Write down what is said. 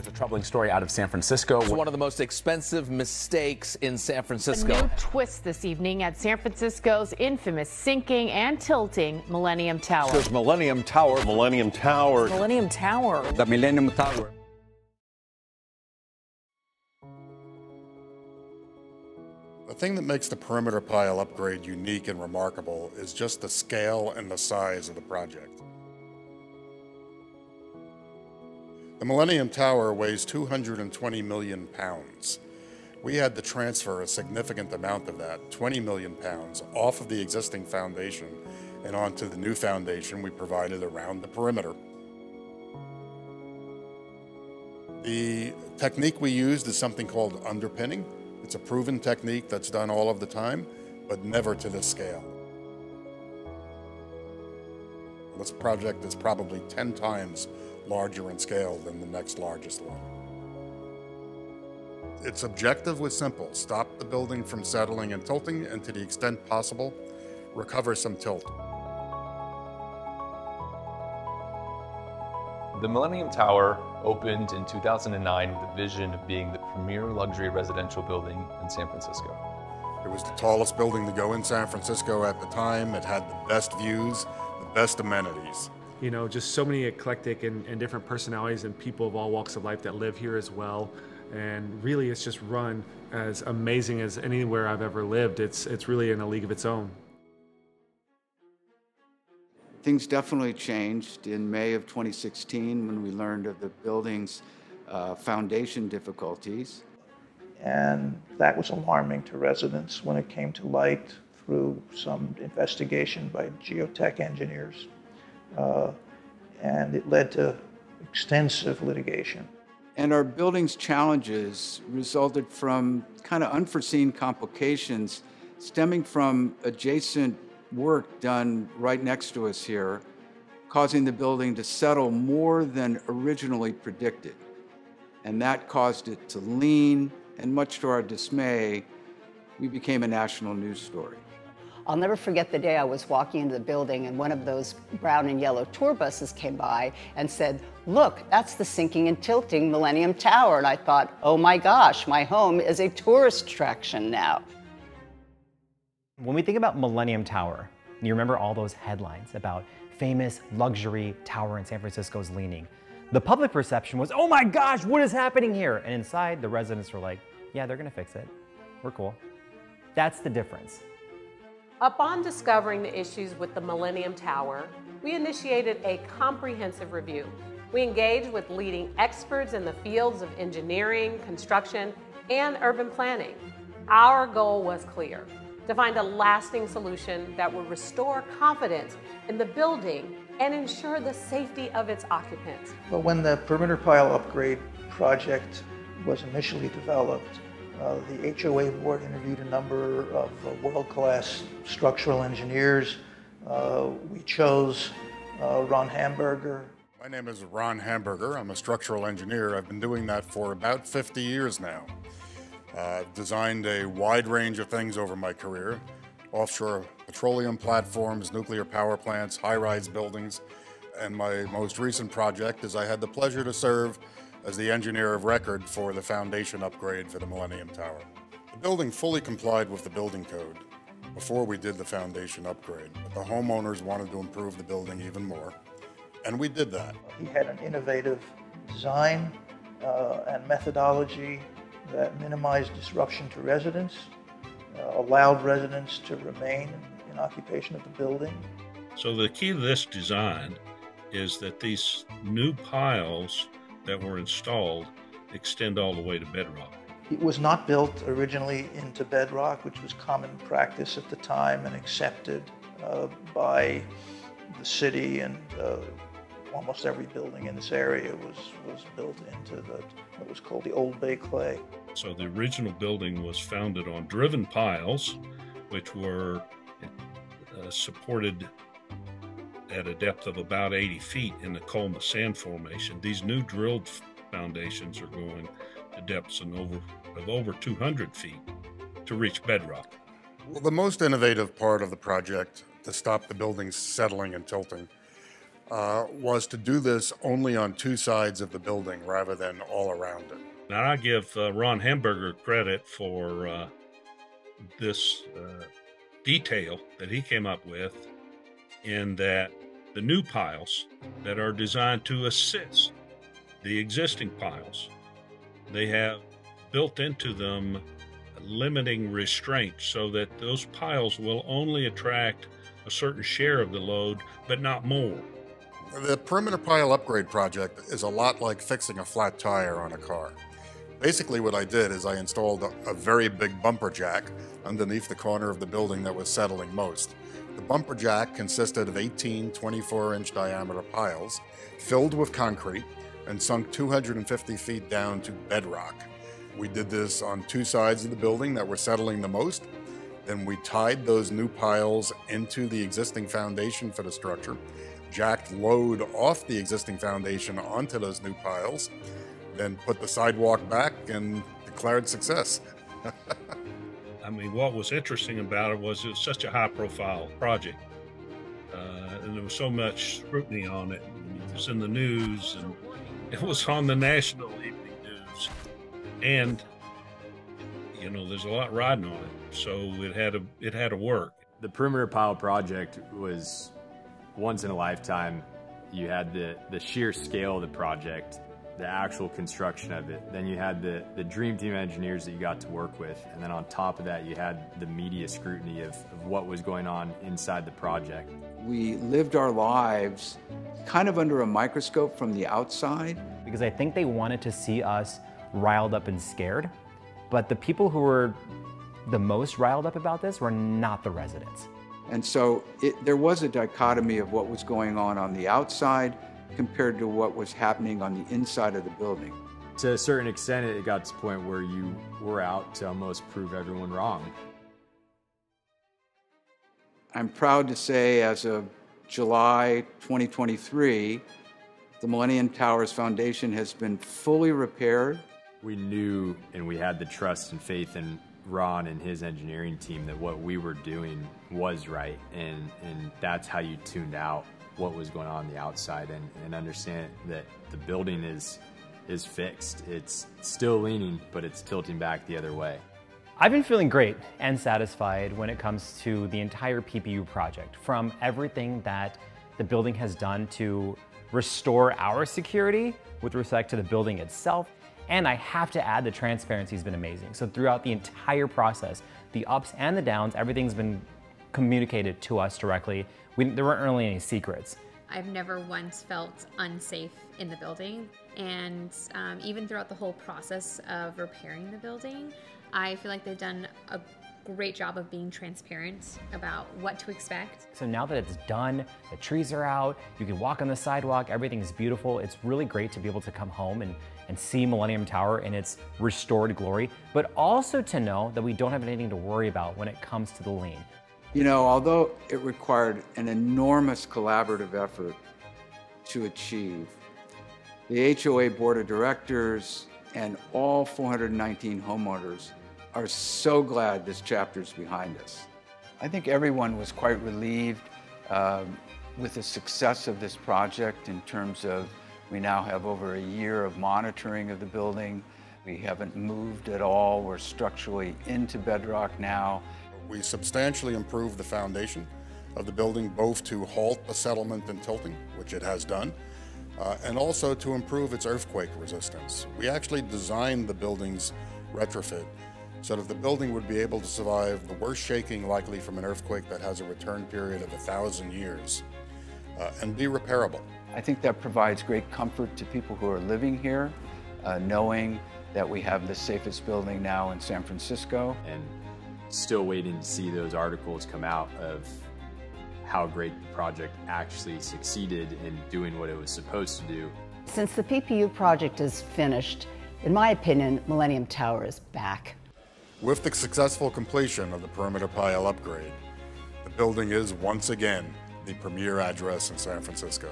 There's a troubling story out of San Francisco. One of the most expensive mistakes in San Francisco. A new twist this evening at San Francisco's infamous sinking and tilting Millennium Tower. There's Millennium Tower. Millennium Tower. Millennium Tower. The Millennium Tower. The thing that makes the perimeter pile upgrade unique and remarkable is just the scale and the size of the project. The Millennium Tower weighs 220 million pounds. We had to transfer a significant amount of that, 20 million pounds, off of the existing foundation and onto the new foundation we provided around the perimeter. The technique we used is something called underpinning. It's a proven technique that's done all of the time, but never to this scale. This project is probably 10 times larger in scale than the next largest one. Its objective was simple, stop the building from settling and tilting, and to the extent possible, recover some tilt. The Millennium Tower opened in 2009 with the vision of being the premier luxury residential building in San Francisco. It was the tallest building to go in San Francisco at the time. It had the best views, the best amenities. You know, just so many eclectic and, and different personalities and people of all walks of life that live here as well. And really, it's just run as amazing as anywhere I've ever lived. It's, it's really in a league of its own. Things definitely changed in May of 2016 when we learned of the building's uh, foundation difficulties. And that was alarming to residents when it came to light through some investigation by geotech engineers. Uh, and it led to extensive litigation. And our building's challenges resulted from kind of unforeseen complications stemming from adjacent work done right next to us here, causing the building to settle more than originally predicted. And that caused it to lean, and much to our dismay, we became a national news story. I'll never forget the day I was walking into the building and one of those brown and yellow tour buses came by and said, Look, that's the sinking and tilting Millennium Tower. And I thought, oh my gosh, my home is a tourist attraction now. When we think about Millennium Tower, you remember all those headlines about famous luxury tower in San Francisco's leaning. The public perception was, oh my gosh, what is happening here? And inside, the residents were like, yeah, they're gonna fix it. We're cool. That's the difference. Upon discovering the issues with the Millennium Tower, we initiated a comprehensive review. We engaged with leading experts in the fields of engineering, construction, and urban planning. Our goal was clear to find a lasting solution that would restore confidence in the building and ensure the safety of its occupants. But when the perimeter pile upgrade project was initially developed, uh, the HOA board interviewed a number of uh, world-class structural engineers. Uh, we chose uh, Ron Hamburger. My name is Ron Hamburger. I'm a structural engineer. I've been doing that for about 50 years now. I've uh, designed a wide range of things over my career. Offshore petroleum platforms, nuclear power plants, high-rise buildings. And my most recent project is I had the pleasure to serve as the engineer of record for the foundation upgrade for the Millennium Tower. The building fully complied with the building code before we did the foundation upgrade, but the homeowners wanted to improve the building even more, and we did that. He had an innovative design uh, and methodology that minimized disruption to residents, uh, allowed residents to remain in occupation of the building. So the key to this design is that these new piles that were installed extend all the way to bedrock. It was not built originally into bedrock, which was common practice at the time and accepted uh, by the city and uh, almost every building in this area was, was built into the, what was called the Old Bay clay. So the original building was founded on driven piles, which were uh, supported at a depth of about 80 feet in the Colma Sand Formation. These new drilled foundations are going to depths of over, of over 200 feet to reach bedrock. Well, the most innovative part of the project to stop the buildings settling and tilting uh, was to do this only on two sides of the building rather than all around it. Now, I give uh, Ron Hamburger credit for uh, this uh, detail that he came up with in that the new piles that are designed to assist the existing piles, they have built into them limiting restraints so that those piles will only attract a certain share of the load, but not more. The perimeter pile upgrade project is a lot like fixing a flat tire on a car. Basically, what I did is I installed a, a, very big bumper jack underneath the corner of the building that was settling most. The bumper jack consisted of 18 24 inch diameter piles filled with concrete and sunk 250 feet down to bedrock. We did this on two sides of the building that were settling the most. Then we tied those new piles into the existing foundation for the structure, jacked load off the existing foundation onto those new piles, then put the sidewalk back and declared success. I mean, what was interesting about it was it was such a high profile project. Uh, and there was so much scrutiny on it. It was in the news and it was on the national evening news. And, you know, there's a lot riding on it. So it had to, it had to work. The perimeter pile project was once in a lifetime. You had the, the sheer scale of the project the actual construction of it. Then you had the, the dream team engineers that you got to work with. And then on top of that, you had the media scrutiny of, of what was going on inside the project. We lived our lives kind of under a microscope from the outside. Because I think they wanted to see us riled up and scared. But the people who were the most riled up about this were not the residents. And so it, there was a dichotomy of what was going on on the outside compared to what was happening on the inside of the building. To a certain extent, it got to the point where you were out to almost prove everyone wrong. I'm proud to say, as of July 2023, the Millennium Towers Foundation has been fully repaired. We knew and we had the trust and faith in Ron and his engineering team that what we were doing was right, and, and that's how you tuned out what was going on, on the outside and, and understand that the building is is fixed. It's still leaning, but it's tilting back the other way. I've been feeling great and satisfied when it comes to the entire PPU project, from everything that the building has done to restore our security with respect to the building itself. And I have to add the transparency has been amazing. So throughout the entire process, the ups and the downs, everything's been communicated to us directly. We, there weren't really any secrets. I've never once felt unsafe in the building. And um, even throughout the whole process of repairing the building, I feel like they've done a great job of being transparent about what to expect. So now that it's done, the trees are out, you can walk on the sidewalk, everything's beautiful. It's really great to be able to come home and, and see Millennium Tower in its restored glory, but also to know that we don't have anything to worry about when it comes to the lean. You know, although it required an enormous collaborative effort to achieve, the HOA Board of Directors and all 419 homeowners are so glad this chapter is behind us. I think everyone was quite relieved um, with the success of this project in terms of we now have over a year of monitoring of the building. We haven't moved at all. We're structurally into bedrock now. We substantially improved the foundation of the building, both to halt the settlement and tilting, which it has done, uh, and also to improve its earthquake resistance. We actually designed the building's retrofit so that the building would be able to survive the worst shaking likely from an earthquake that has a return period of a thousand years uh, and be repairable. I think that provides great comfort to people who are living here, uh, knowing that we have the safest building now in San Francisco. And still waiting to see those articles come out of how great the project actually succeeded in doing what it was supposed to do. Since the PPU project is finished, in my opinion, Millennium Tower is back. With the successful completion of the perimeter pile upgrade, the building is once again the premier address in San Francisco.